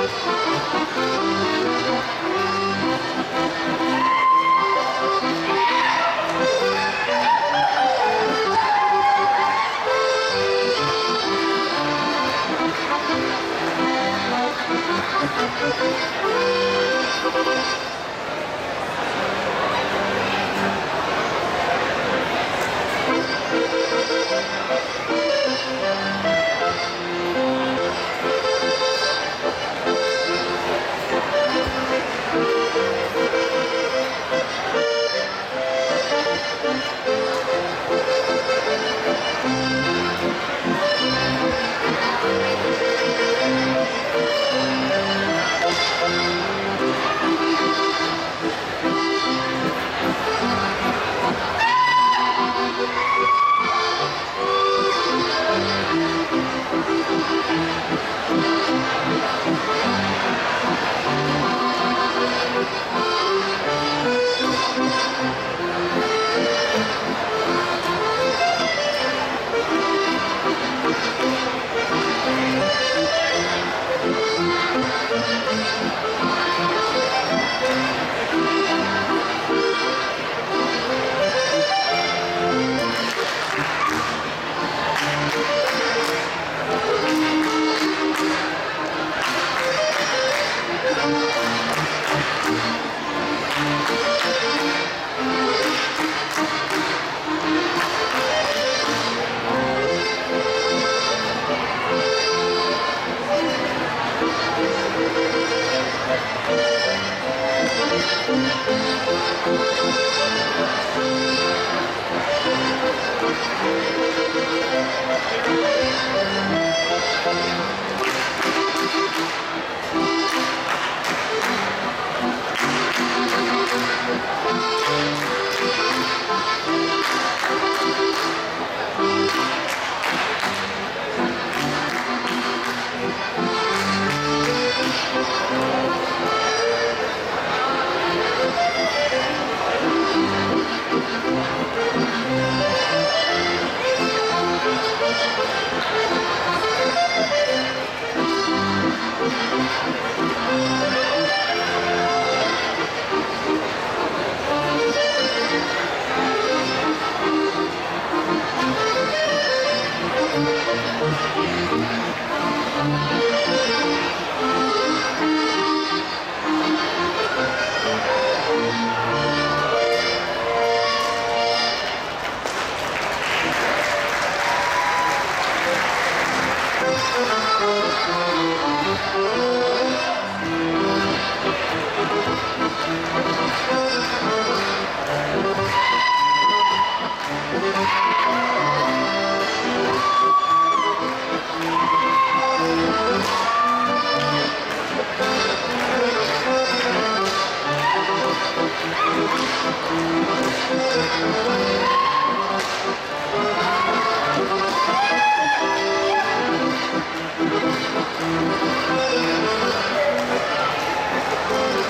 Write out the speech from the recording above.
Música Thank you.